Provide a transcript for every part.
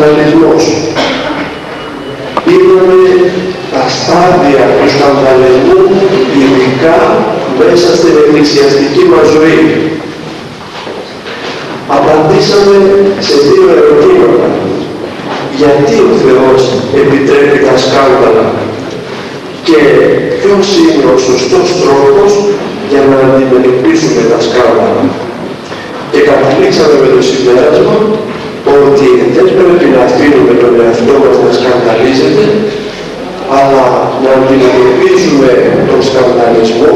σκανδαλισμός. Είδαμε τα στάδια του σκανδαλισμού ειδικά μέσα στην εκκλησιαστική μας ζωή. Απαντήσαμε σε δύο ερωτήματα. Γιατί ο Θεός επιτρέπει τα σκάνδαλα και ποιος είναι ο σωστός τρόπος για να αντιμετωπίσουμε τα σκάνδαλα. Και καταλήξαμε με το συμπέρασμα ότι δεν πρέπει να αφήνουμε τον εαυτό μας να σκανδαλίζεται, αλλά να αντιμετωπίζουμε τον σκανδαλισμό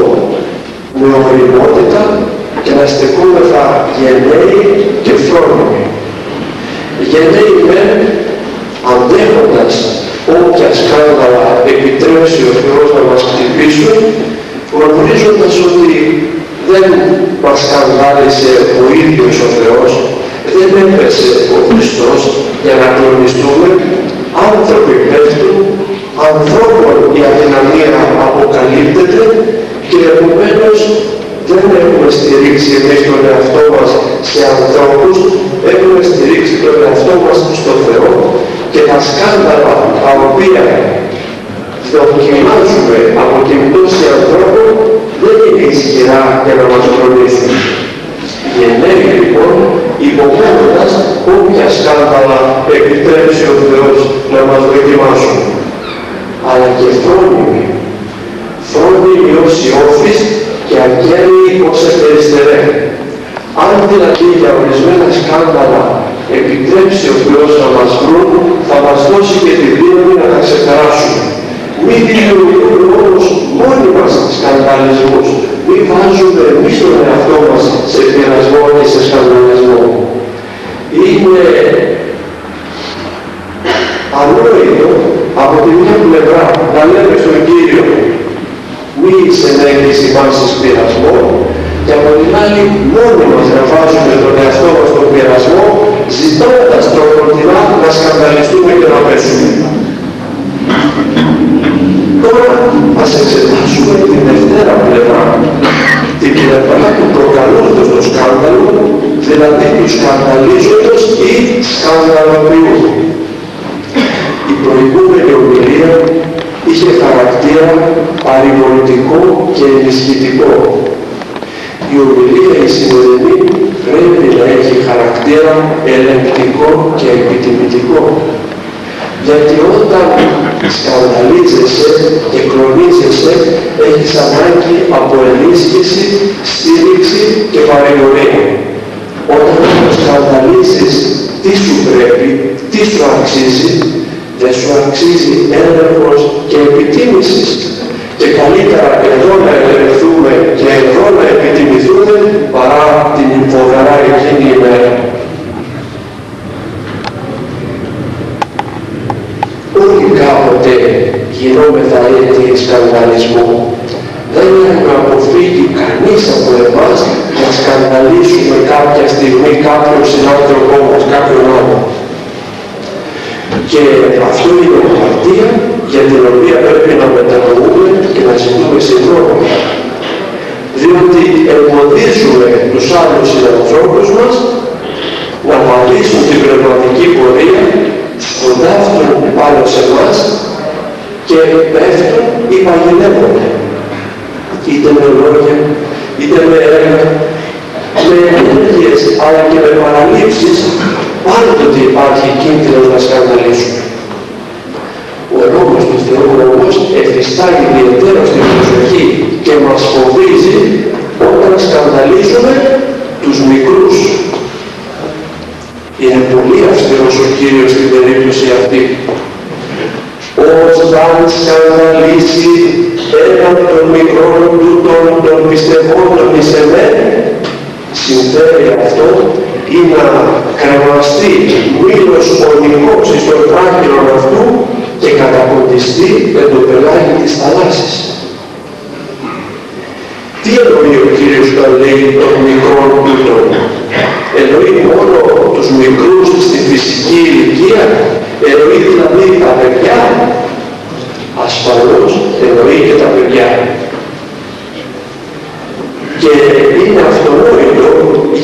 με οριμότητα και να στεκούμεθα γενναίοι και φρόνιμοι. Γενναίοι με αντέχοντας όποια σκάνδαλα επιτρέψει ο Θεός να μας χτυπήσουν, γνωρίζοντας ότι δεν μας σκανδάλισε ο ίδιος ο Θεός, δεν έπεσε ο Χριστός για να κλονιστούμε, άνθρωποι πέφτουν, ανθρώπων η αδυναμία αποκαλύπτεται και επομένως δεν έχουμε στηρίξει εμείς τον εαυτό μας σε ανθρώπους, έχουμε στηρίξει τον εαυτό μας στο Θεό και τα σκάνδαλα τα οποία δοκιμάζουμε από την πτώση ανθρώπων δεν είναι ισχυρά για να μας γνωρίσουν. Γενναίοι λοιπόν υπομένοντας όποια σκάνδαλα επιτρέψει ο Θεός να μας δοκιμάσουν. Αλλά και φρόνιμοι. Φρόνιμοι ως Ιώφης και αγγέλοι ως εφεριστερέ. Αν δηλαδή για ορισμένα σκάνδαλα επιτρέψει ο Θεός να μας βρουν, θα μας δώσει και τη δύναμη να τα ξεπεράσουμε. Μην δημιουργούμε όμως μόνοι μας σκανδαλισμούς. Μην βάζουμε εμείς τον εαυτό μας σε πειρασμό και σε σκανδαλισμό. Είναι ανόητο από τη μια πλευρά να λέμε στον Κύριο μη εξενέγγιση βάσης πειρασμό και από την άλλη μόνοι μας να βάζουμε τον εαυτό μας στον πειρασμό ζητώντας τροποτινά να σκανδαλιστούμε και να πέσουμε. Τώρα ας εξετάσουμε την δευτέρα πλευρά, την πλευρά του προκαλούντος το σκάνδαλο, δηλαδή τους σκανδαλίζοντος ή σκανδαλοποιού. Η προηγούμενη ομιλία είχε χαρακτήρα παρηγορητικό και ενισχυτικό. Η ομιλία η σημερινή πρέπει να έχει χαρακτήρα ελεγκτικό και επιτιμητικό. Γιατί όταν σκανδαλίζεσαι και κλονίζεσαι, έχεις ανάγκη από ενίσχυση, στήριξη και παρηγορία. Όταν σκανδαλίζεις τι σου πρέπει, τι σου αξίζει, δεν σου αξίζει έλεγχος και επιτίμησης. Και καλύτερα εδώ να ελευθούμε και εδώ να επιτιμηθούμε παρά την υποδαρά εκείνη ημέρα. Όλοι κάποτε γινόμεθα έτη σκανδαλισμού. Δεν έχουμε αποφύγει κανείς από εμάς να σκανδαλίσουμε κάποια στιγμή κάποιον συνάνθρωπό μας, κάποιον άλλο. Και αυτό είναι η αμαρτία για την οποία πρέπει να μετανοούμε και να ζητούμε συγγνώμη. Διότι εμποδίζουμε τους άλλους συνανθρώπους μας να πατήσουν την σκοντάφτουν επάνω σε εμάς και πέφτουν ή παγιδεύονται. Είτε με λόγια, είτε με έργα, με ενέργειες, αλλά και με παραλήψεις, πάντοτε υπάρχει κίνδυνος να σκανδαλίσουν. Ο νόμος του Θεού όμως εφιστάγει ιδιαίτερα στην προσοχή και μας φοβίζει όταν σκανδαλίζουμε τους μικρούς. Είναι πολύ αυστηρός ο Κύριος στην περίπτωση αυτή. Ως αν σκανδαλίσει έναν των μικρών του των, των πιστευόντων εις εμένα, συμφέρει αυτό ή να κρεμαστεί μήλος ονικός εις τον τράχυλον αυτού και καταποντιστεί με το πελάγι της θαλάσσης. Τι εννοεί ο Κύριος όταν λέει των μικρών τούτων. Εννοεί μόνο τους μικρούς στη φυσική ηλικία. Εννοεί δηλαδή τα παιδιά. Ασφαλώς εννοεί και τα παιδιά. Και είναι αυτονόητο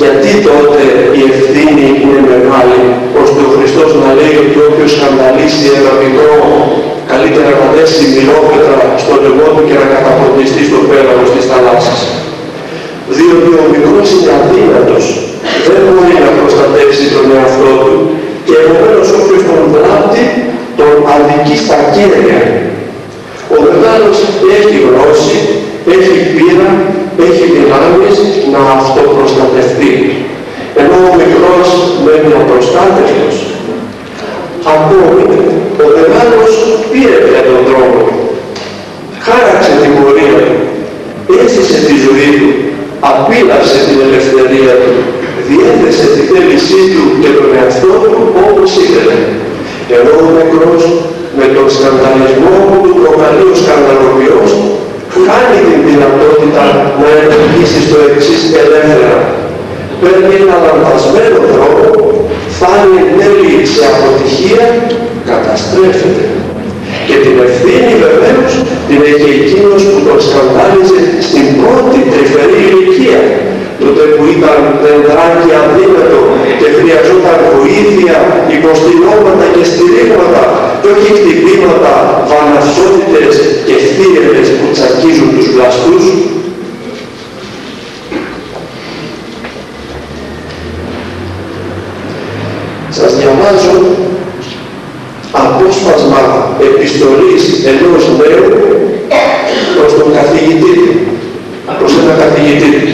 γιατί τότε η ευθύνη είναι μεγάλη ώστε ο Χριστός να λέει ότι όποιος σκανδαλίσει ένα μικρό καλύτερα να δέσει μιλόπετρα στο λαιμό του και να καταποντιστεί στο πέλαγος της θαλάσσης. Διότι ο μικρός είναι αδύνατος, δεν μπορεί να προστατεύσει τον εαυτό του και επομένως όποιος τον βλάπτει τον αδικεί στα κέρια. Ο μεγάλος έχει γνώση, έχει πείρα, έχει δυνάμεις να αυτοπροστατευτεί. Ενώ ο μικρός μένει απροστάτευτος. Ακόμη, ο μεγάλος πήρε πια τον δρόμο. Χάραξε την πορεία του. Έζησε τη ζωή του. Απίλασε την ελευθερία του. Διέθεσε τη θέλησή του και τον εαυτό του όπως ήθελε. Ενώ ο μικρός με τον σκανδαλισμό που του προκαλεί ο σκανδαλοποιός χάνει την δυνατότητα να ενεργήσει στο εξής ελεύθερα. Παίρνει ένα λανθασμένο δρόμο, φτάνει τέλει σε αποτυχία, καταστρέφεται. Και την ευθύνη βεβαίως την έχει εκείνος που τον σκανδάλιζε στην πρώτη τρυφερή ηλικία τότε που ήταν δεντράκι αδύνατο και χρειαζόταν βοήθεια, υποστηλώματα και στηρίγματα και όχι χτυπήματα, βαναυσότητες και θύελες που τσακίζουν τους βλαστούς. Σας διαβάζω απόσπασμα επιστολής ενός νέου προς τον καθηγητή, προς ένα καθηγητή.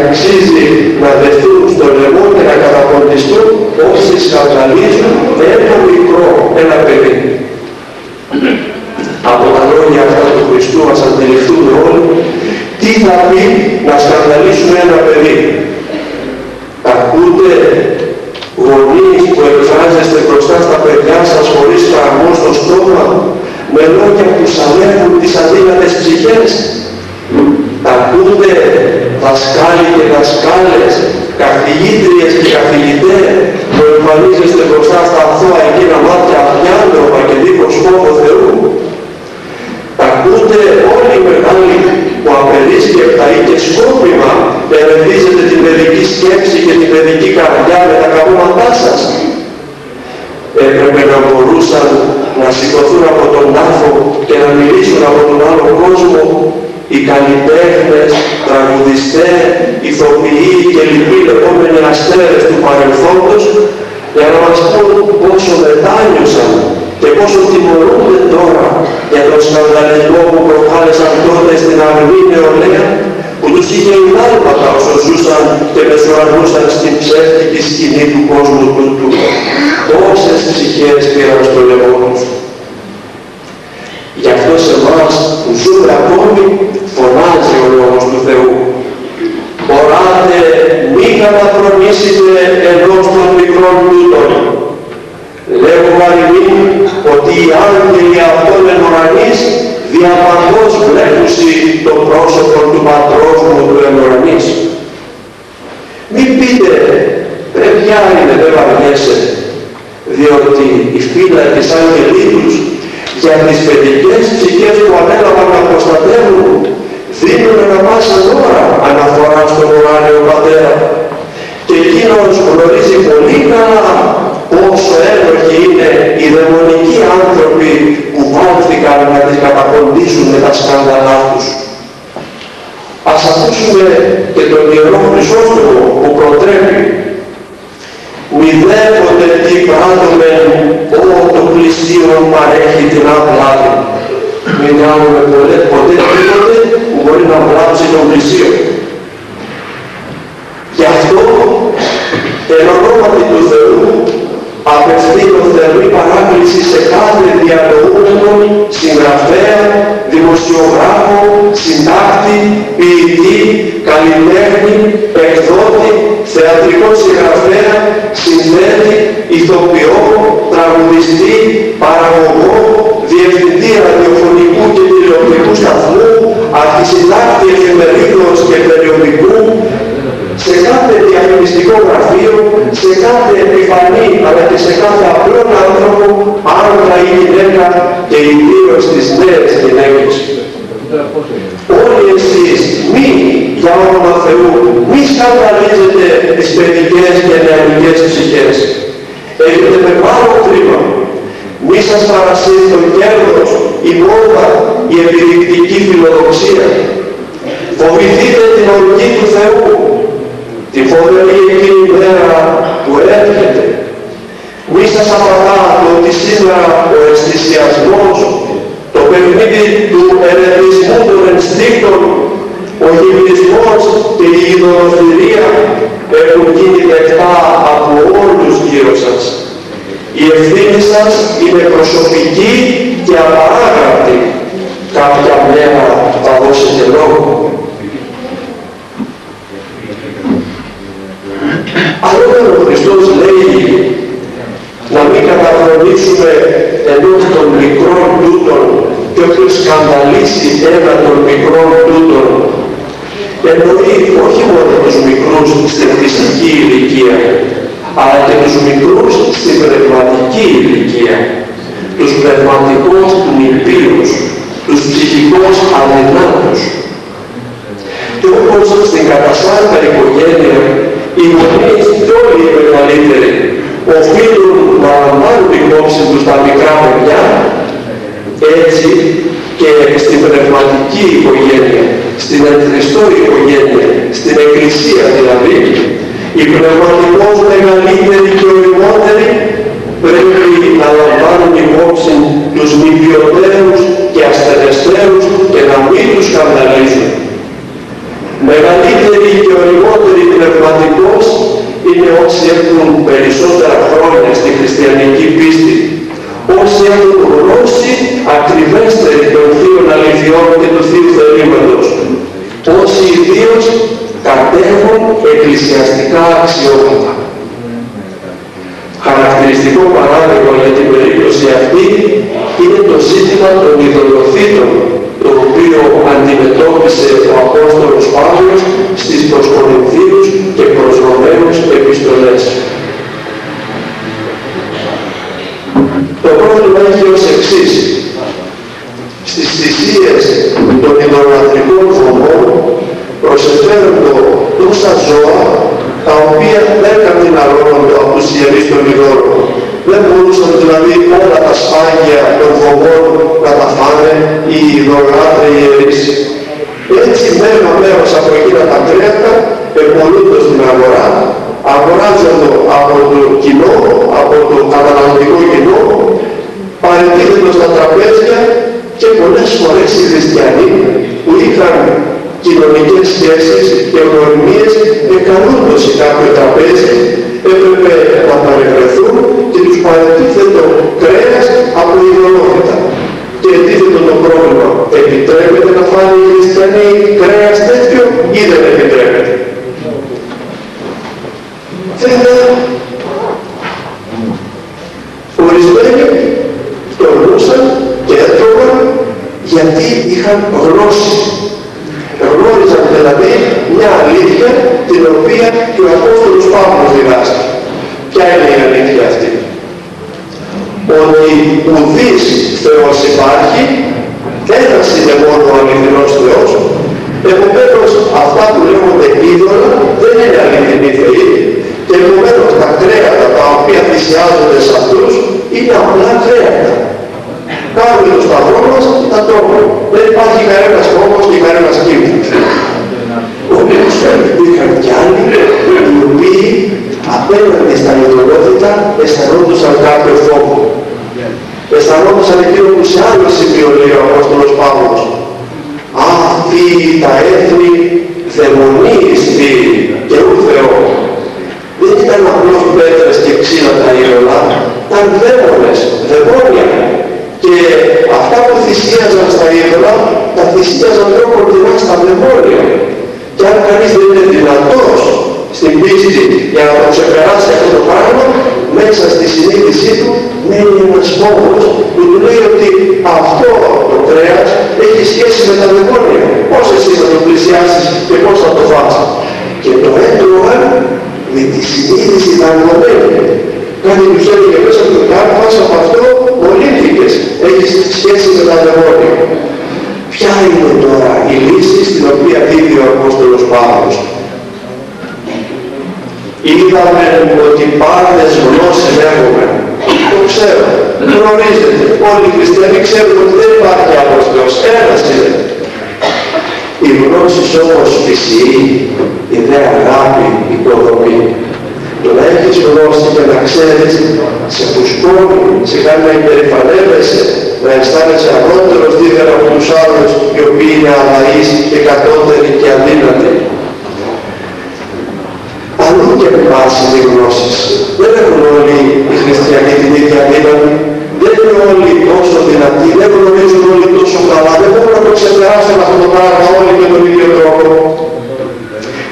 Αξίζει να δεθούν στο λαιμό και να καταποντιστούν όσοι σκανδαλίζουν ένα μικρό, ένα παιδί. Από τα λόγια αυτά του Χριστού μας αντιληφθούν όλοι τι θα πει να σκανδαλίσουμε ένα παιδί. Ακούτε γονείς που εκφράζεστε μπροστά στα παιδιά σας χωρίς φραγμό στο στόμα με λόγια που σαλεύουν τις αδύνατες ψυχές. Ακούτε δασκάλοι και δασκάλες, καθηγήτριες και καθηγητές που εμφανίζεστε μπροστά στα αθώα εκείνα μάτια αδιάνομα και δίχως φόβο Θεού. Ακούτε όλοι οι μεγάλοι που απερίσκεπτα ή και σκόπιμα ερευνήσετε την παιδική σκέψη και την παιδική καρδιά με τα καμώματά σας. Έπρεπε να μπορούσαν να σηκωθούν από τον τάφο και να μιλήσουν από τον άλλο κόσμο καλλιτέχνες, τραγουδιστές, ηθοποιοί και λοιποί λεγόμενοι αστέρες του παρελθόντος για να μας πούν πόσο μετάνιωσαν και πόσο τιμωρούνται τώρα για τον σκανδαλισμό που προκάλεσαν τότε στην αργή νεολαία που τους είχε ινάλπατα όσο ζούσαν και μεσοαρνούσαν στην ψεύτικη σκηνή του κόσμου του του. Πόσες ψυχές πήραν στο λαιμό Γι' αυτό σε εμάς που ζούμε ακόμη φωνάζει ο λόγος του Θεού. Οράτε μη καταφρονήσετε ενός των μικρών τούτων. Λέγω αλληλήν ότι οι άγγελοι αυτών εν ουρανής διαπαντός βλέπουσι το πρόσωπο του πατρός μου του εν ουρανής. Μην πείτε, παιδιά είναι, δεν βαριέσαι, διότι η φύλλα της άγγελίτους για τις παιδικές ψυχές που ανέλαβαν να προστατεύουν δίνουν ένα πάσα ώρα αναφορά στον ουράνιο πατέρα. Και εκείνος γνωρίζει πολύ καλά πόσο ένοχοι είναι οι δαιμονικοί άνθρωποι που βάλθηκαν να τις καταποντήσουν με τα σκάνδαλά τους. Ας ακούσουμε και τον Ιερό Χρυσόστομο που προτρέπει μηδέποτε τι πράττομεν ό το πλησίον παρέχει την απλάτη. Μην κάνουμε ποτέ, ποτέ τίποτε που μπορεί να βλάψει τον πλησίο. Γι' αυτό, εν ονόματι του Θεού, απευθύνω θερμή παράκληση σε κάθε διανοούμενο, συγγραφέα, δημοσιογράφο, συντάκτη, ποιητή, καλλιτέχνη, εκδότη, θεατρικό συγγραφέα, συνθέτη, ηθοποιό, τραγουδιστή, παραγωγό, διευθυντή ραδιοφωνικού και τηλεοπτικού σταθμού, αρχισυντάκτη εφημερίδος και περιοδικού, σε κάθε διαφημιστικό γραφείο, σε κάθε επιφανή αλλά και σε κάθε απλό άνθρωπο, άντρα ή γυναίκα και ιδίως στις νέες γυναίκες. Όλοι εσείς μη για όνομα Θεού μη σκανδαλίζετε τις παιδικές και νεανικές ψυχές. Έχετε μεγάλο κρίμα. Μη σας παρασύρει το κέρδος, η μόδα, η επιδεικτική φιλοδοξία. Φοβηθείτε την οργή του Θεού, τη φοβερή εκείνη μέρα που έρχεται. Μη σας απαντά το ότι σήμερα ο αισθησιασμός, το παιχνίδι του ερευνησμού των ενστίκτων, ο γυμνισμός και η ειδωνοθυρία έχουν γίνει δεκτά από όλους γύρω σας. Η ευθύνη σας είναι προσωπική και απαράγραπτη. Κάποια μέρα θα δώσετε λόγο. Αλλιώς ο Χριστός λέει να μην καταφρονήσουμε ενός των μικρών τούτων και όποιος σκανδαλίσει ένα των μικρών τούτων εννοεί όχι μόνο τους μικρούς στην φυσική ηλικία αλλά και τους μικρούς στην πνευματική ηλικία. Τους πνευματικούς νηπίους τους ψυχικούς αδυνάτους και όπως στην καταστάτη οικογένεια οι γονείς και όλοι οι μεγαλύτεροι οφείλουν να λαμβάνουν υπόψη τους τα μικρά παιδιά, έτσι και στην πνευματική οικογένεια, στην αντιχριστό οικογένεια, στην εκκλησία δηλαδή, οι πνευματικώς μεγαλύτεροι και οριμότεροι πρέπει να λαμβάνουν υπόψη τους νηπιωτέρους και ασθενεστέρους και να μην τους σκανδαλίζουν. Μεγαλύτεροι και οριμότεροι πνευματικώς είναι όσοι έχουν περισσότερα χρόνια στη χριστιανική πίστη, όσοι έχουν γνώση ακριβέστερη των θείων αληθιών και του θείους θερήματος, όσοι ιδίως κατέχουν εκκλησιαστικά αξιώματα. Χαρακτηριστικό παράδειγμα για την περίπτωση αυτή είναι το ζήτημα των ιδωλοθήτων το οποίο αντιμετώπισε ο Απόστολος Παύλος στις προς και προς Ρωμένους επιστολές. Το πρόβλημα έχει ως εξής. Στις θυσίες των ιδωλατρικών φοβών προσεφέρονται τόσα ζώα τα οποία δεν κατηναρώνονται από τους ιερείς των ειδών. Δεν μπορούσαν δηλαδή όλα τα σπάγια των φοβών να τα φάνε οι ειδωλάτροι ιερείς. Έτσι Και Και το έτρωγαν με τη συνείδηση δαγκωμένη. Κάτι τους έλεγε μέσα από το κάρπας από αυτό μολύνθηκες. Έχεις σχέση με τα δαιμόνια. Ποια είναι τώρα η λύση στην οποία δίδει ο Απόστολος Παύλος; Είδαμε ότι πάντες γνώσεις έχουμε. Το ξέρω. Γνωρίζετε. Όλοι οι χριστιανοί ξέρουν ότι δεν υπάρχει άλλος Θεός. Ένας είναι. Η γνώση όμως φυσική, η δε αγάπη, η υποδομή. Το να έχεις γνώση και να ξέρεις, σε φουσκώνει, σε κάνει να υπερηφανεύεσαι, να αισθάνεσαι ανώτερος δίδερα από τους άλλους οι οποίοι είναι αδαείς και κατώτεροι και αδύνατοι. Αλλού και πάση οι γνώσεις. Δεν έχουν όλοι οι χριστιανοί την ίδια δύναμη. Δεν είναι όλοι τόσο δυνατοί, δεν γνωρίζουν όλοι τόσο καλά, δεν μπορούν να το ξεπεράσουν αυτό το πράγμα όλοι με τον ίδιο τρόπο.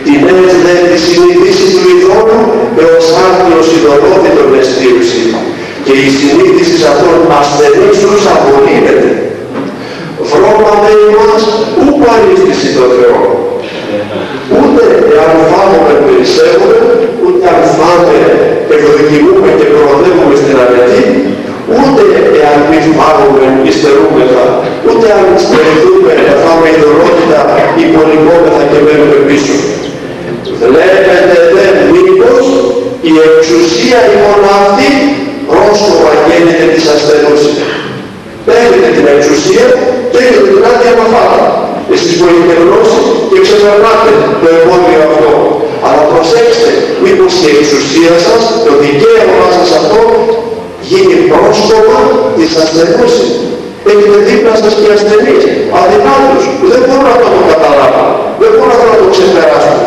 Την έτσι δε τη συνείδηση του ειδώνου έως άρτιος ειδωλόθητον εστίουση και η συνείδηση αυτών ασθενής τους απολύνεται. Βρώμα δε ημάς, ου παρίστηση το Θεό. Ούτε εάν φάμε περισσεύουμε, ούτε αν φάμε εκδοκιμούμε και προοδεύουμε στην αρετή, ούτε εάν μη φάγουμε υστερούμεθα, ούτε αν στερηθούμε να φάμε ειδωρότητα υπολοιπόμεθα και μένουμε πίσω. Βλέπετε δε μήπως η εξουσία η μοναδική πρόσκοπα γίνεται της ασθενούς. Παίρνετε την εξουσία και έχετε την άδεια να φάτε. Εσείς που έχετε γνώση και ξεπερνάτε το εμπόδιο αυτό. Αλλά προσέξτε, μήπως η εξουσία σας, το δικαίωμά σας αυτό, γίνει πρόσκοπα της ασθενούς. Έχετε δίπλα σας και ασθενείς, αδυνάτους, που δεν μπορούν να το καταλάβουν, δεν μπορούν να το ξεπεράσουν,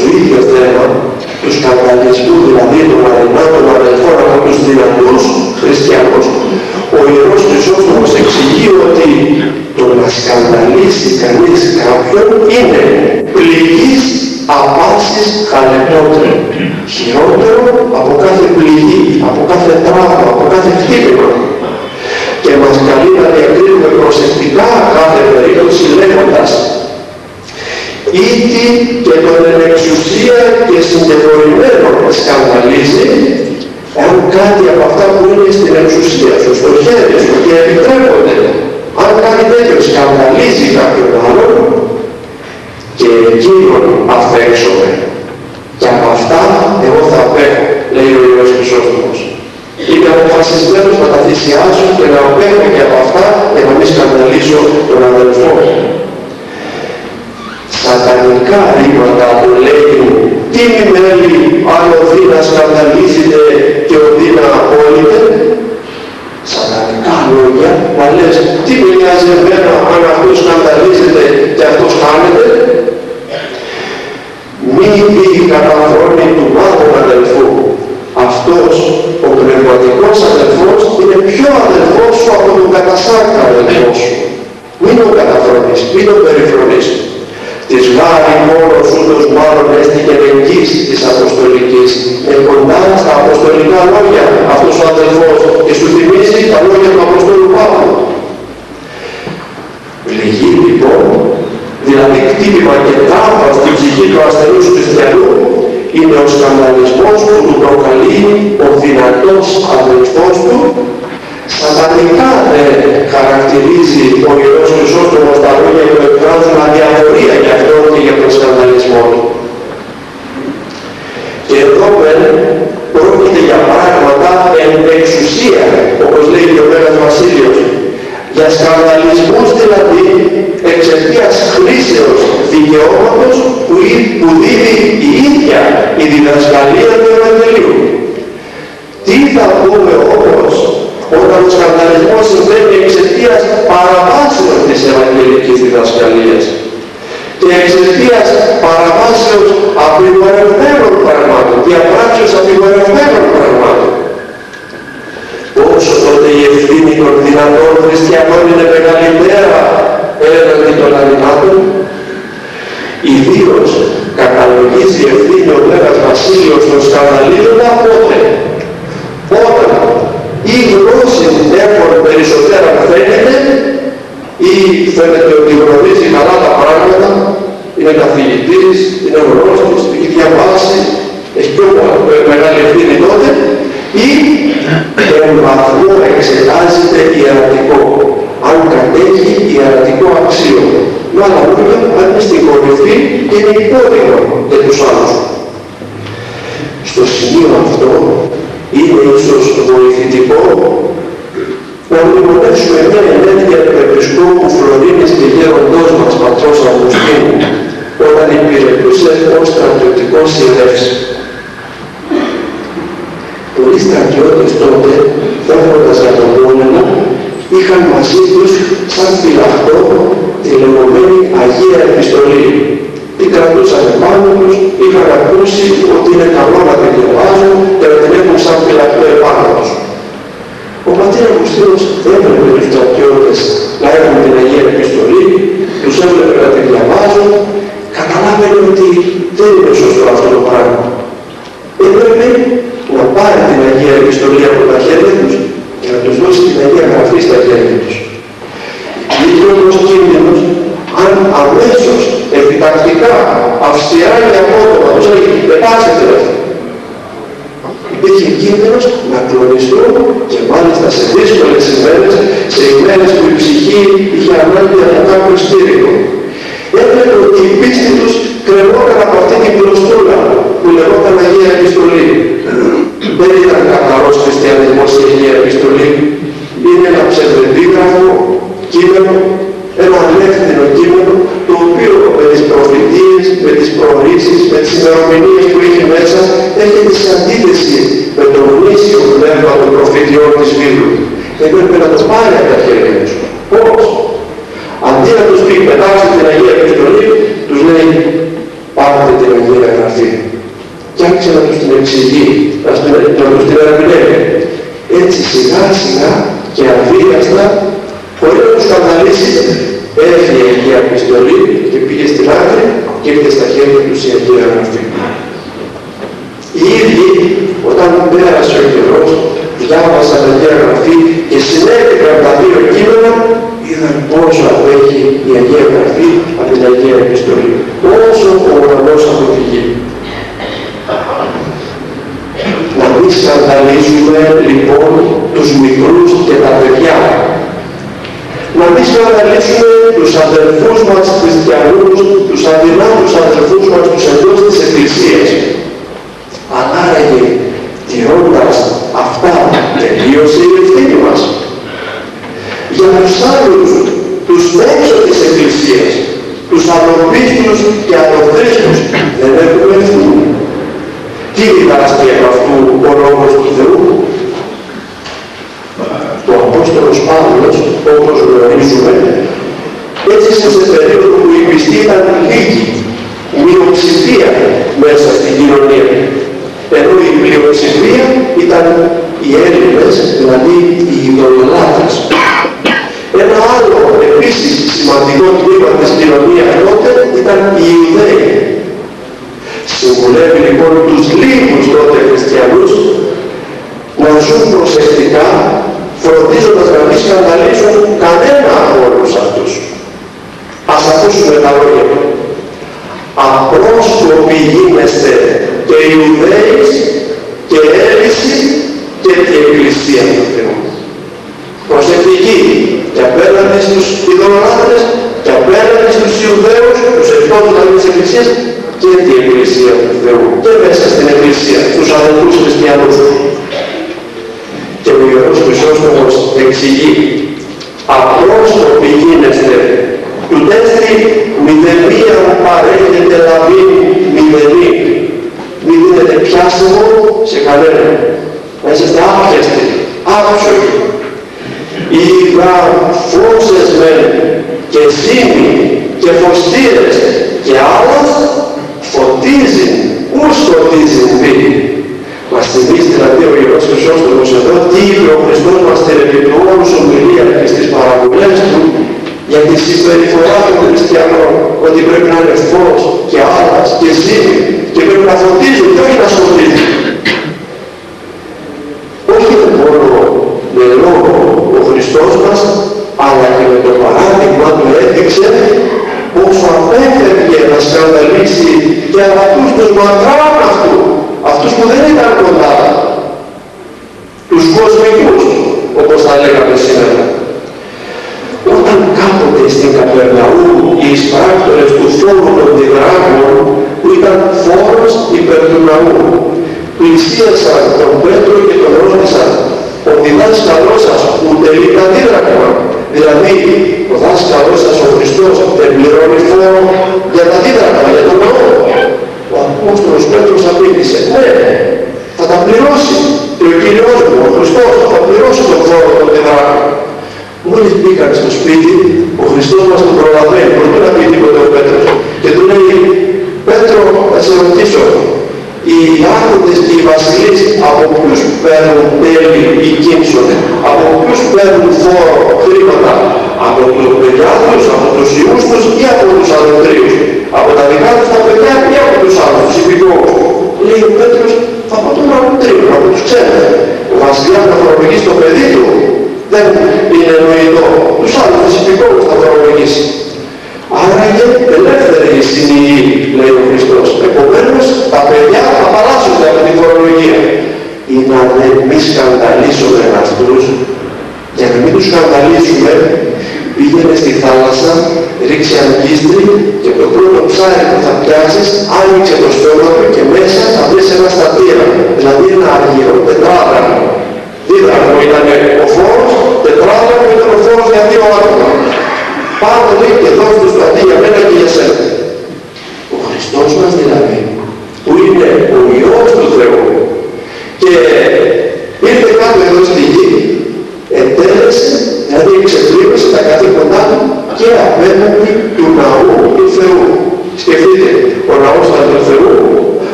στο ίδιο θέμα τους σκανδαλισμού δηλαδή των αδυνάτων αδελφών από τους δυνατούς χριστιανούς, ο Ιερός Χρυσόστομος εξηγεί ότι το να σκανδαλίσει κανείς κάποιον είναι πληγής απάσης χαλεπότερο. Χειρότερο από κάθε πληγή, από κάθε τραύμα, από κάθε χτύπημα. Και μας καλεί να διακρίνουμε προσεκτικά κάθε περίπτωση λέγοντας ήτι και τον εν εξουσία και συγκεκριμένο σκανδαλίζει αν κάτι από αυτά που είναι στην εξουσία σου, στο χέρι σου και επιτρέπονται, αν κάτι τέτοιο σκανδαλίζει κάποιον άλλον και εκείνον αφέξομαι. Και από αυτά εγώ θα απέχω, λέει ο Ιερός Χρυσόστομος. Είμαι αποφασισμένος να τα θυσιάσω και να απέχω και από αυτά για να μην σκανδαλίσω τον αδελφό σατανικά ρήματα του λέει τι μη μέλη αν ο Δίνας σκανδαλίζεται και ο Δίνα απόλυτε σατανικά λόγια να λες τι με νοιάζει εμένα αν αυτός σκανδαλίζεται και αυτός χάνεται μη πει καταφρόνη του μάθων αδελφού. Αυτός ο πνευματικός αδελφός είναι πιο αδελφός σου από τον κατασάρκα αδελφός σου. Μην τον καταφρονείς, μην τον περιφρονείς της γάρη μόνος ούτως μάλλον έστηκε εγγύς της Αποστολικής. Ε, κοντά στα Αποστολικά λόγια αυτός ο αδελφός και σου θυμίζει τα λόγια του Αποστόλου Παύλου. Πληγή λοιπόν, δηλαδή κτύπημα και τάφα στην ψυχή του ασθενούς χριστιανού, είναι ο σκανδαλισμός που του προκαλεί ο δυνατός αδελφός του Σατανικά δεν χαρακτηρίζει ο Ιερός Χρυσόστομος τα λόγια που εκφράζουν αδιαφορία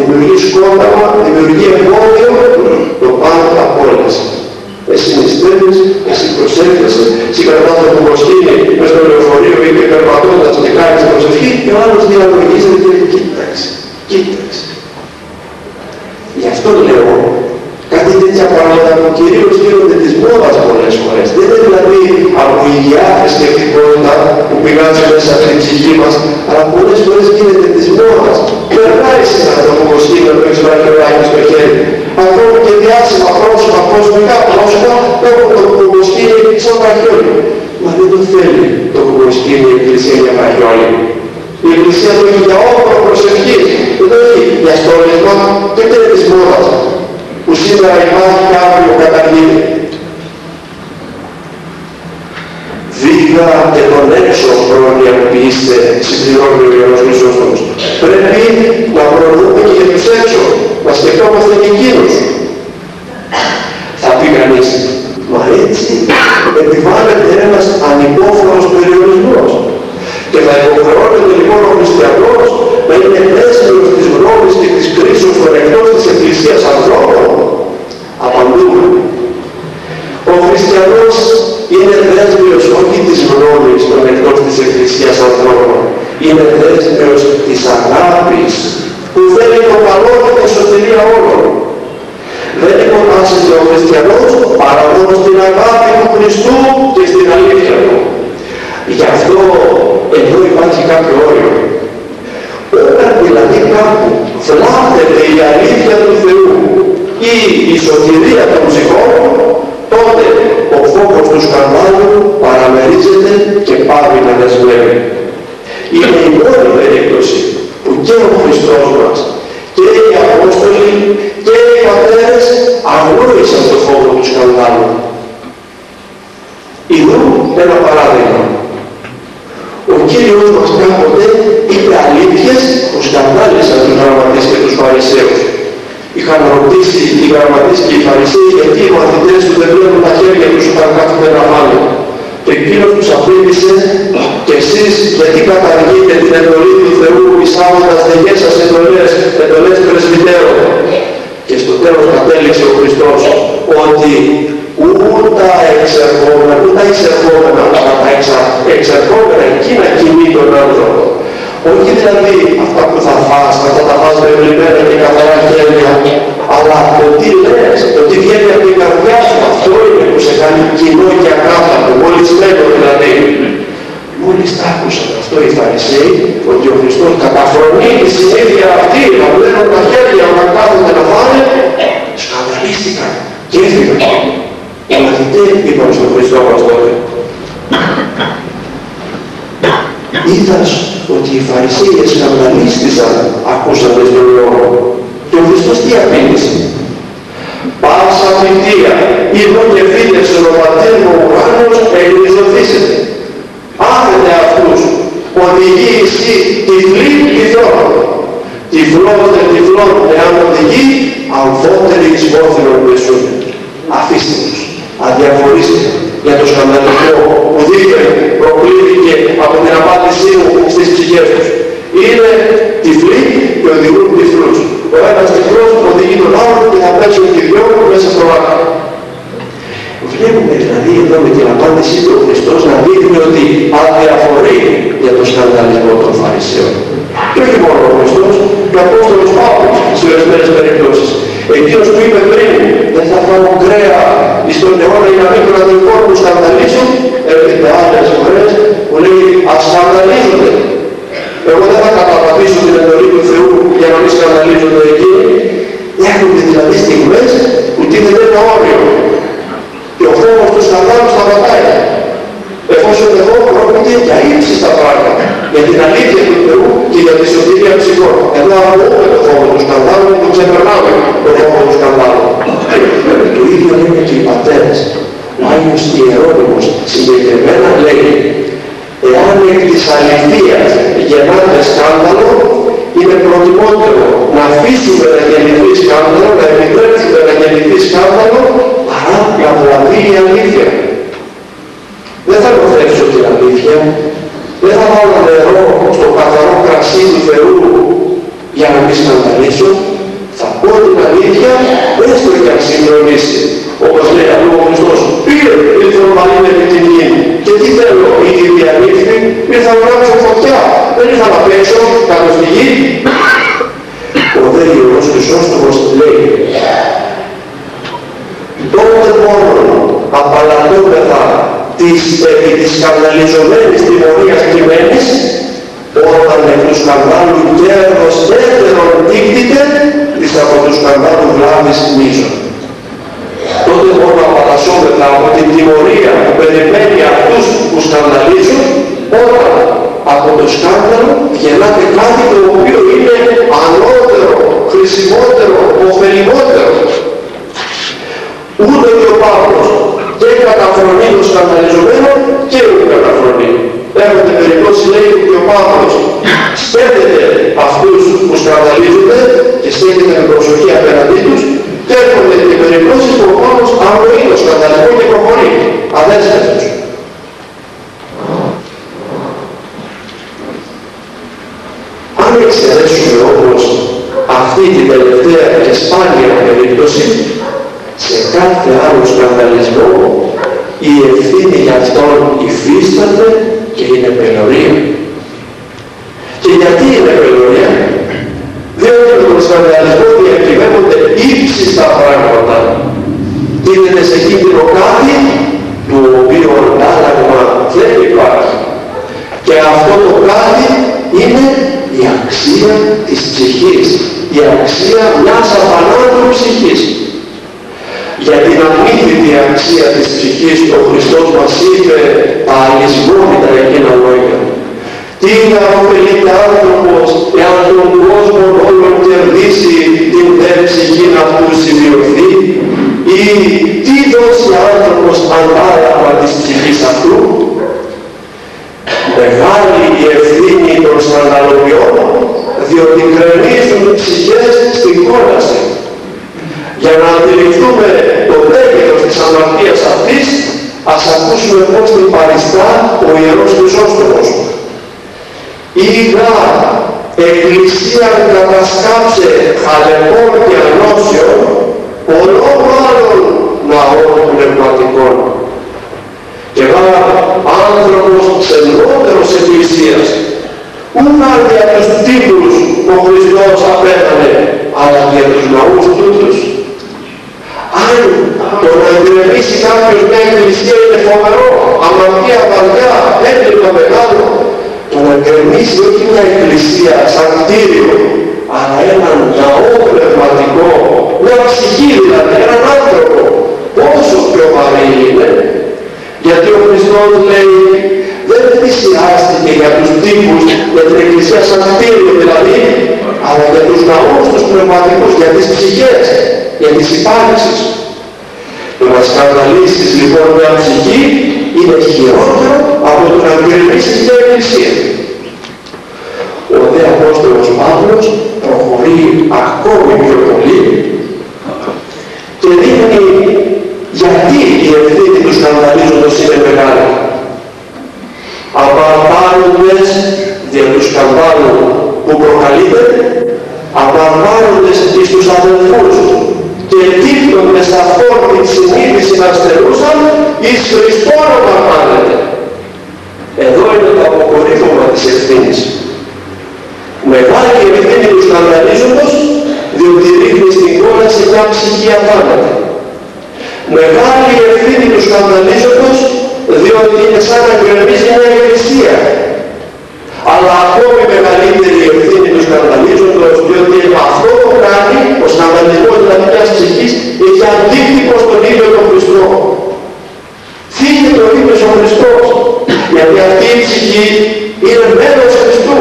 δημιουργεί σκόταμα, δημιουργεί εμπόδιο το πάνω απ' όλες. Εσύ νηστεύεις, εσύ προσέχεσαι, εσύ κρατάς το κουμποσκήνι μες στο λεωφορείο ή και περπατώντας και κάνεις προσευχή και ο άλλος διαλογίζεται και λέει κοίταξε, κοίταξε. Γι' αυτό λέω, κάτι τέτοια πράγματα που κυρίως γίνονται της μόδας πολλές φορές. Δεν είναι δηλαδή από υγειά θρησκευτικότητα που πηγάζει μέσα από την ψυχή μας, αλλά πολλές φορές γίνεται της μόδας. Περνάει σήμερα το κουμποσκήνι να το έχεις βάλει στο χέρι ακόμα και διάσημα πρόσωπα, κοσμικά πρόσωπα, έχουν το κουμποσκήνι σαν βραχιόλι. Μα δεν το θέλει το κουμποσκήνι η Εκκλησία για βραχιόλι. Η Εκκλησία το έχει για όπορο προσευχή, δεν το έχει για στόλισμα και δεν είναι της μόδας, που σήμερα υπάρχει και αύριο καταργείται. Βίγα και τον έξω χρόνια που είστε συμπληρώνει ο Ιερός Χρυσόστομος. Πρέπει να προδούμε και για τους έξω να σκεφτόμαστε και εκείνους. Θα πει κανείς, μα έτσι επιβάλλεται ένας ανυπόφορος περιορισμός. Και θα υποχρεώνεται λοιπόν ο χριστιανός να είναι αίσθητος της γνώμης και της κρίσης των εκτός της Εκκλησίας ανθρώπων. Απαντούμε. Ο χριστιανός είναι δέσμιος όχι της γνώμης των εκτός της Εκκλησίας ανθρώπων. Είναι δέσμιος της αγάπης που θέλει το καλό και την σωτηρία όλων. Δεν υποτάσσεται ο χριστιανός παρά μόνο στην αγάπη του Χριστού και στην αλήθεια του. Γι' αυτό εδώ υπάρχει κάποιο όριο. Όταν δηλαδή κάπου φλάθεται η αλήθεια του Θεού ή η σωτηρία των ψυχών, τότε ο φόβος του σκανδάλου παραμερίζεται και πάβει να δεσμεύει. Είναι η μόνη περίπτωση που και ο Χριστός μας και οι Απόστολοι και οι πατέρες αγνώρισαν το φόβο του σκανδάλου. Ιδού ένα παράδειγμα. Ο Κύριος μας κάποτε είπε αλήθειες που σκανδάλισαν τους γραμματείς και τους Φαρισαίους. Είχαν ρωτήσει οι γραμματείς και οι Φαρισαίοι γιατί οι μαθητές του δεν βλέπουν τα χέρια τους όταν κάθονται να φάνε. Και εκείνος τους απήντησε και εσείς γιατί καταργείτε την εντολή του Θεού εισάγοντας δικές σας εντολές, εντολές πρεσβυτέρων. Και στο τέλος κατέληξε ο Χριστός ότι ούτε εξερχόμενα, ούτε εισερχόμενα, αλλά τα εξα, εξερχόμενα εκείνα κινεί τον άνθρωπο. Όχι δηλαδή αυτά που θα φας, αυτά τα φας με και καθαρά χέρια, αλλά το τι λες, το τι βγαίνει από την καρδιά σου, αυτό είναι που σε κάνει κοινό και ακάθαρτο, μόλις μένω δηλαδή. Μόλις τα άκουσαν αυτό οι Φαρισαίοι, ότι ο Χριστός καταφρονεί τη συνήθεια αυτή, να βλέπουν τα χέρια να κάθονται να φάνε, σκανδαλίστηκαν και έφυγαν. Οι μαθητές είπαν στον Χριστό μας τότε. Είδας ότι οι Φαρισαίοι σκανδαλίστησαν ακούσατε τον λόγο. Και ο Χριστός τι απήντησε; Πάσα θητεία, είδω και φύγεσαι ο πατέρ μου ο ουράνος, εκριζωθήσετε. Άφετε αυτούς, οδηγεί εσύ τυφλή τυφλών. Τυφλός δεν τυφλών, εάν οδηγεί, αμφότεροι εις βόθυρων πεσούν. Αφήστε τους αδιαφορήστε για το σκανδαλικό που δίκαιο προκλήθηκε από την απάντησή μου στις ψυχές τους. Είναι τυφλοί και οδηγούν τυφλούς. Ο ένας τυφλός οδηγεί τον άλλον και θα πέσουν και δυο μέσα στο βάθος. Βλέπουμε δηλαδή εδώ με την απάντησή του ο Χριστός να δείχνει ότι αδιαφορεί για το σκανδαλισμό των Φαρισαίων. Και όχι μόνο ο Χριστός, και ο Απόστολος Παύλος σε ορισμένες περιπτώσεις. Χριστός λέει, δεν θυσιάστηκε για τους τύπους, για την εκκλησία σαν κτίριο δηλαδή, αλλά για τους ναούς τους πνευματικούς, για τις ψυχές, για τις υπάρξεις. Το να σκανδαλίσεις λοιπόν μια ψυχή είναι χειρότερο από το να γκρεμίσεις μια εκκλησία. Ο δε Απόστολος Παύλος προχωρεί ακόμη πιο πολύ και δείχνει γιατί η ευθύνη τους σκανδαλίζοντος είναι μεγάλη. Απαρπάροντες δια τους σκανδάλου που προκαλείται, απαρπάροντες εις τους αδελφούς και τύπτονται σε αυτόν την συνείδηση να στερούσαν, εις Χριστόν απαρπάρεται. Εδώ είναι το αποκορύφωμα της ευθύνης. Μεγάλη ευθύνη τους σκανδαλίζοντος, διότι ρίχνει στην κόλαση μια ψυχή αθάνατη. Μεγάλη ευθύνη τους σκανδαλίζοντος, διότι είναι σαν να γκρεμίζει μια εκκλησία. Αλλά ακόμη μεγαλύτερη ευθύνη τους σκανδαλίζοντος, διότι αυτό που κάνει, ο σκανδαλισμός δηλαδή μιας ψυχής, έχει αντίκτυπο στον ίδιο τον Χριστό. Φύγει το ίδιος ο Χριστός, γιατί αυτή η ψυχή είναι μέλος Χριστού.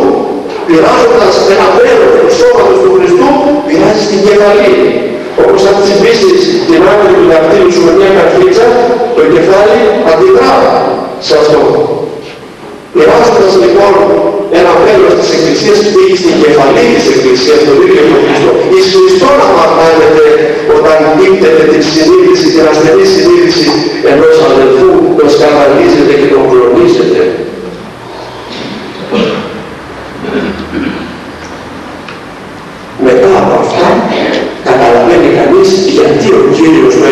Πειράζοντας ένα μέρος του σώματος του Χριστού, πειράζει στην κεφαλή. Όπως αν τσιμπήσεις την άκρη του δαχτύλου σου με μια καρφίτσα, το κεφάλι αντιδρά σε αυτό. Πειράζοντας λοιπόν ένα μέλος της Εκκλησίας πήγε στην κεφαλή της Εκκλησίας, τον ίδιο τον Χριστό. Εις Χριστό να μαθαίνετε όταν δείχνετε την συνείδηση, την ασθενή συνείδηση ενός αδελφού, τον σκανδαλίζετε και τον κλονίζετε. Μετά από αυτά καταλαβαίνει κανείς γιατί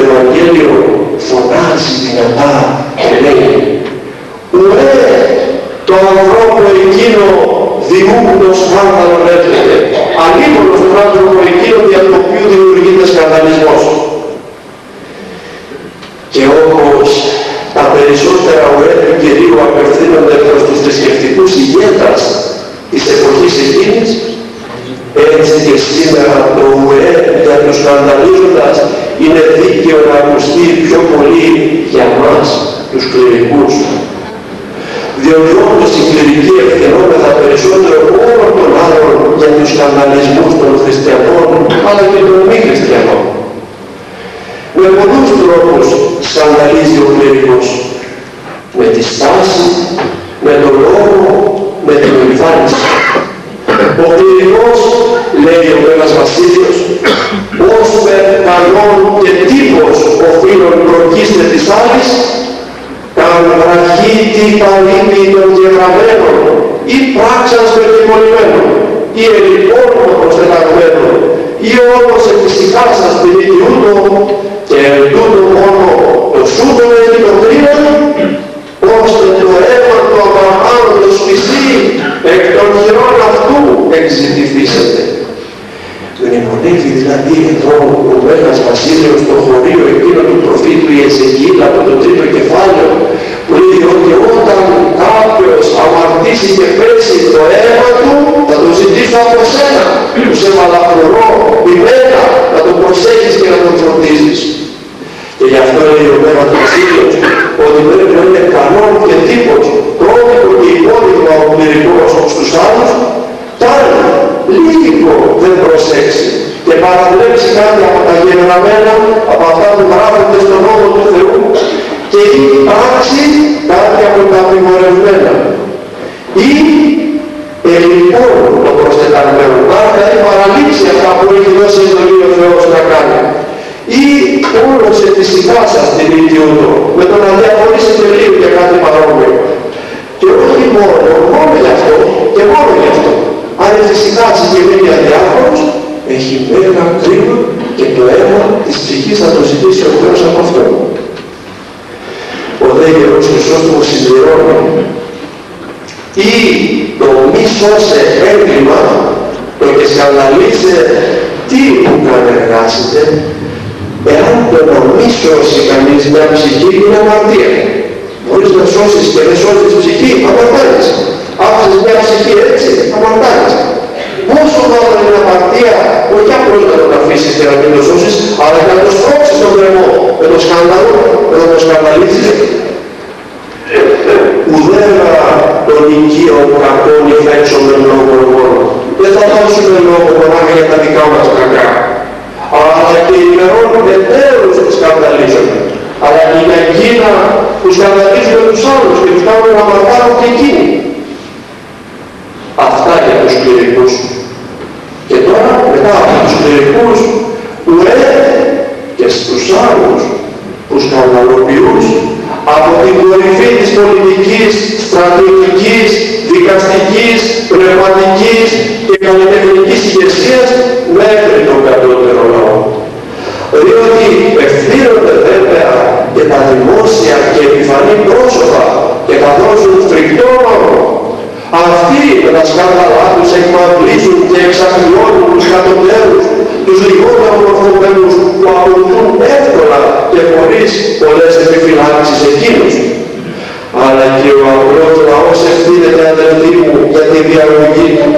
αδελφοί μου για τη διαλογή του.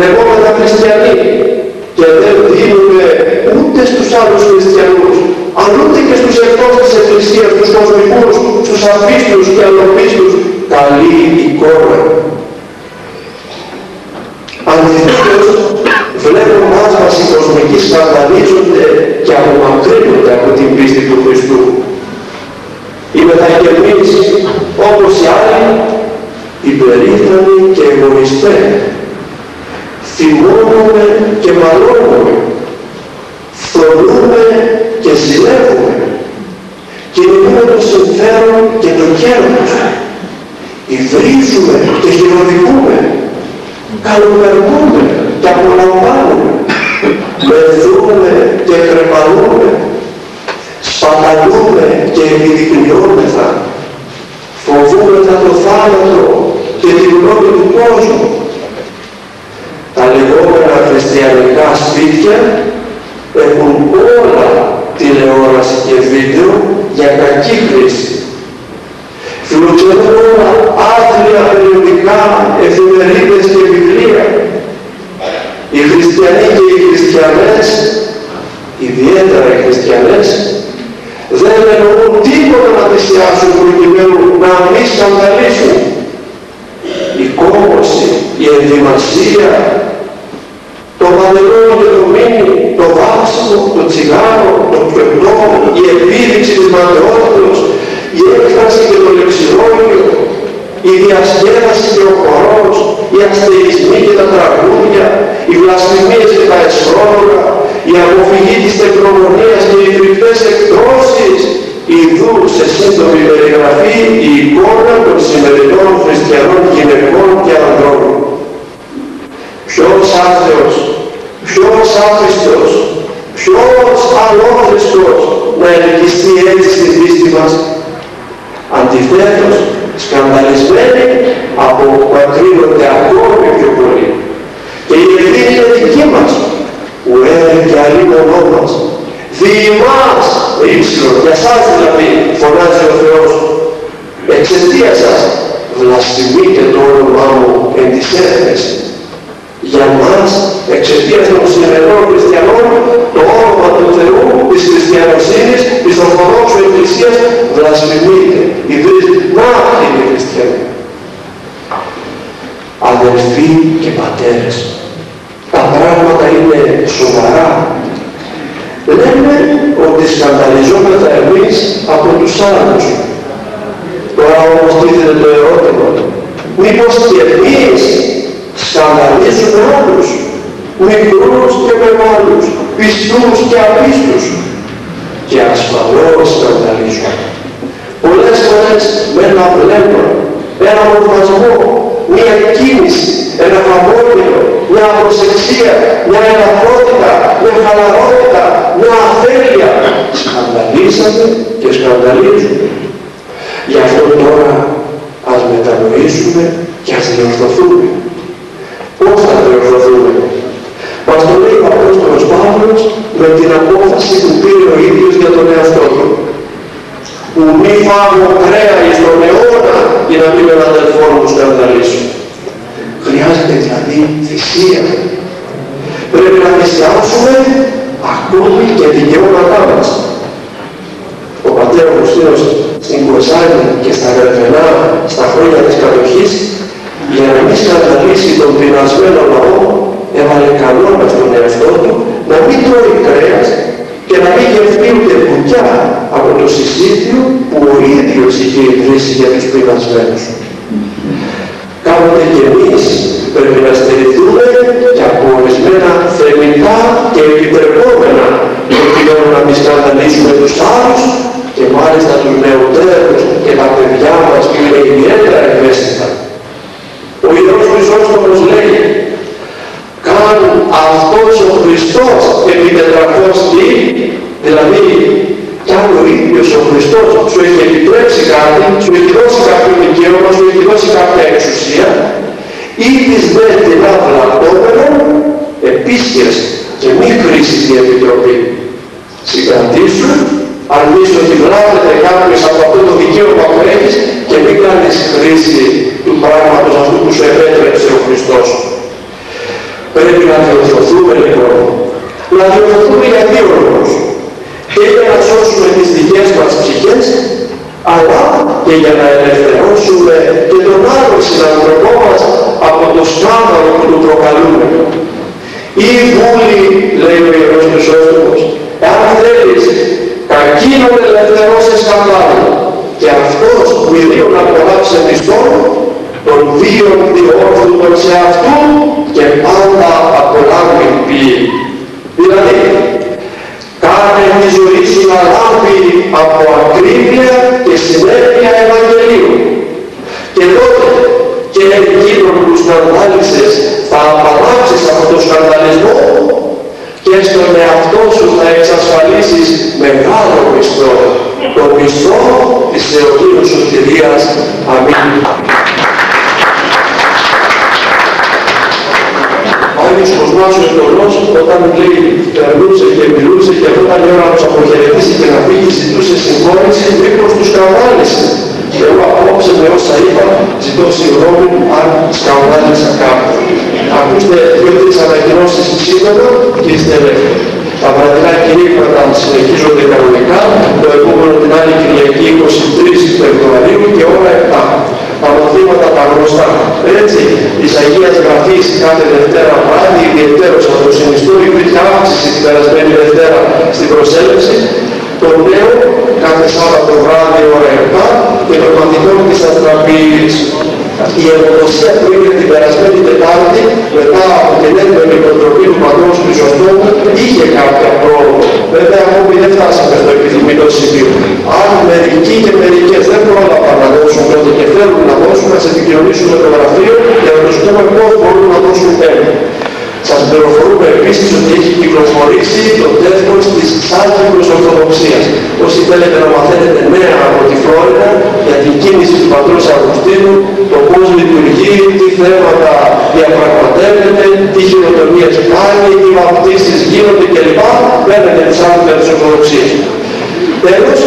Λεγόμενα χριστιανοί και δεν δίνουμε ούτε στους άλλους χριστιανούς, αλλά ούτε και στους εκτός της Εκκλησίας, τους κοσμικούς, στους απίστους και αλλοπίστους, καλή εικόνα. Αντιθέτως, βλέποντας μας οι κοσμικοί σκανδαλίζονται και απομακρύνονται από την πίστη του Χριστού. Είμαι θα και εμείς, όπως οι άλλοι, υπερήφανοι και εγωιστές. Θυμώνουμε και μαλώνουμε. Θολούμε και ζηλεύουμε. Κυνηγούμε το συμφέρον και το κέρδος. Υβρίζουμε και χειροδικούμε καλοπερνούμε και απολαμβάνουμε, μεθούμε και κρεμαλούμε, σπαταλούμε και επιδεικνυόμεθα, φοβούμεθα το θάνατο και την γνώμη του κόσμου. Τα λεγόμενα χριστιανικά σπίτια έχουν όλα τηλεόραση και βίντεο για κακή χρήση φιλοξενούν άθλια περιοδικά, εφημερίδες και βιβλία. Οι χριστιανοί και οι χριστιανές, ιδιαίτερα οι χριστιανές, δεν εννοούν τίποτα να θυσιάσουν προκειμένου να μη σκανδαλίσουν. Η κόμωση, η ενδυμασία, το παντελόνι και το μήνυ, το βάσιμο, το τσιγάρο, το πιωτό, η επίδειξη της ματαιότητας, η έκφραση και το λεξιλόγιο, η διασκέδαση και ο χορός, οι αστερισμοί και τα τραγούδια, οι βλασφημίες και τα εσχρόνωρα, η αποφυγή της τεχνομονίας και οι φρικτές εκτρώσεις, ιδού σε σύντομη περιγραφή η εικόνα των σημερινών χριστιανών γυναικών και ανδρών. Ποιος άθεος, ποιος άφριστος, ποιος αλόχριστος να ελκυστεί έτσι στη πίστη μας Αντιθέτως, σκανδαλισμένοι απομακρύνονται ακόμη πιο πολύ. Και η ευθύνη είναι δική μας, που και αλλήμωνό μας. Διημάς, ύψιλον, για σας δηλαδή, φωνάζει ο Θεός, εξαιτίας σας, βλασφημείτε το όνομά μου εν της έθνες. Για μας, εξαιτίας των σημερινών χριστιανών, το όνομα του Θεού, της χριστιανοσύνης, της Ορθοδόξου Εκκλησίας, βλασφημείται. Ιδρύς, να είναι χριστιανοί. Αδελφοί και πατέρες, τα πράγματα είναι σοβαρά. Λέμε ότι σκανδαλιζόμεθα εμείς από τους άλλους. Τώρα όμως τίθεται το ερώτημα. Μήπως και εμείς σκανδαλίζουμε άλλους, μικρούς και μεγάλους, πιστούς και απίστους και ασφαλώς σκανδαλίζουμε. Πολλές φορές με ένα βλέμμα ένα μορφασμό, μια κίνηση, ένα χαμόγελο, μια προσεξία, μια ελαφρότητα, μια χαλαρότητα, μια αφέλεια. Σκανδαλίσαμε και σκανδαλίζουμε. Γι' αυτό τώρα ας μετανοήσουμε και ας διορθωθούμε. Πώς θα διορθωθούμε; Μας το λέει ο Απόστολος Παύλος με την απόφαση που πήρε ο ίδιος για τον εαυτό του. Που μη φάγω κρέας εις τον αιώνα για να μην τον αδελφό μου σκανδαλίσω. Χρειάζεται δηλαδή θυσία. Πρέπει να θυσιάσουμε ακόμη και δικαιώματά μας. Ο πατέρ Αυγουστίνος στην Κοζάνη και στα Γρεβενά στα χρόνια της κατοχής για να μην σκανδαλίσει τον πεινασμένο λαό έβαλε κανόνα στον εαυτό του να μην τρώει κρέας και να μην γευτεί ούτε κουκιά από το συσίδιο που ο ίδιος είχε ιδρύσει για τους πεινασμένους. Κάποτε και εμείς πρέπει να στηριχθούμε και από ορισμένα θεμητά και επιτρεπόμενα προκειμένου να μην σκανδαλίσουμε τους άλλους και μάλιστα τους νεοτέρους και τα παιδιά μας που είναι ιδιαίτερα ευαίσθητα. Ο Ιερός Χρυσόστομος λέει καν αυτός ο Χριστός επί τετρακόστη, δηλαδή κι αν ο ίδιος ο Χριστός σου έχει επιτρέψει κάτι, σου έχει δώσει κάποιο δικαίωμα, σου έχει δώσει κάποια εξουσία, ή της δε την αυλαπόμενο, επίσκες και μη χρήσεις η Επιτροπή. Συγκρατήσου, αν δεις ότι βλάπτεται κάποιος από αυτό το δικαίωμα που έχεις και μην κάνεις χρήση του πράγματος αυτού που σου επέτρεψε ο Χριστός. Πρέπει να διορθωθούμε λοιπόν. Να διορθωθούμε για δύο λόγους. Και για να σώσουμε τις δικές μας ψυχές, αλλά και για να ελευθερώσουμε και τον άλλο συνανθρωπό μας από το σκάνδαλο που του προκαλούμε. Ή βούλη, λέει ο Ιερός Χρυσόστομος, εάν θέλεις κακίνον ελευθερώσεις σκανδάλου και αυτός που ιδίων απολαύσε μισθόν, τον βίον διόρθωτον σε αυτού και πάντα απολάβει ποιή. Δηλαδή, κάνε τη ζωή σου να λάβει από ακρίβεια και συνέπεια Ευαγγελίου. Και τότε και εκείνον που σκανδάλισες θα απαλλάξεις από τον σκανδαλισμό και στον εαυτό σου θα εξασφαλίσεις μεγάλο μισθό, το μισθό της Θεοτήρου Σωτηρίας. Αμήν. Άγιος Κοσμάς ο Εκτολός όταν λέει περνούσε και μιλούσε και όταν η ώρα να τους αποχαιρετήσεις και να φύγει ζητούσε συγχώρηση μήπως τους σκανδάλισε. Και εγώ απόψε με όσα είπα ζητώ συγγνώμη αν σκανδάλισα κάποιον. Ακούστε δύο-τρεις ανακοινώσεις σήμερα και είστε ελεύθεροι. Τα βραδινά κηρύγματα συνεχίζονται κανονικά, το επόμενο την άλλη Κυριακή 23 Φεβρουαρίου και ώρα 7 τα μαθήματα τα γνωστά. Έτσι, της Αγίας Γραφής κάθε Δευτέρα βράδυ, ιδιαιτέρως από το συνιστό, υπήρχε αύξηση την περασμένη Δευτέρα στην προσέλευση. Το νέο κάθε Σάββατο βράδυ ώρα 7 και το μαθητό της Αστραπής. Η εργοδοσία που είναι την περασμένη Τετάρτη, μετά από την έντονη υποτροπή του Παγκόσμιου Χρυσοστόμου, είχε κάποια πρόοδο. Βέβαια, ακόμη δεν φτάσαμε στο επιθυμητό σημείο. Αν μερικοί και μερικές δεν πρόλαβαν να δώσουν τότε και θέλουν να δώσουν, να σε επικοινωνήσουν με το γραφείο για να τους πούμε πώς μπορούν να δώσουν τέλη. Σας πληροφορούμε επίσης ότι έχει κυκλοφορήσει το τέλος της Άλγηρης Ορθοδοξίας. Όσοι θέλετε να μαθαίνετε νέα από τη Φλόριντα για την κίνηση του Πατρός Αυγουστίνου, το πώς λειτουργεί, τι θέματα διαπραγματεύεται, τι χειροτομίες κάνει, τι βαπτίσεις γίνονται κλπ. Παίρνετε τις άλλες της Ορθοδοξίας. Τέλος,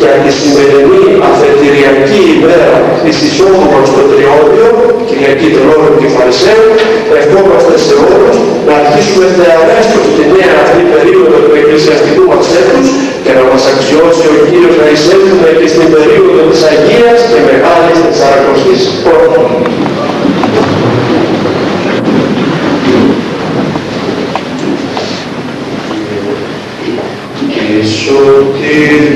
για τη σημερινή αφετηριακή ημέρα της εισόδου μας στο Τριώδιο, Κυριακή των Όρων και Φαρισαίων, ευχόμαστε σε όλους να αρχίσουμε θεαρέστος τη νέα αυτή περίοδο του εκκλησιαστικού μας έτους και να μας αξιώσει ο Κύριος να εισέλθουμε και στην περίοδο της Αγίας και Μεγάλης Τεσσαρακοστής Πρώτων. σωτηρία